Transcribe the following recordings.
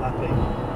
Marca aí.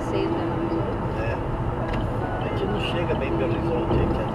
36 anos. Né? É. A gente não chega bem pelo horizonte, a gente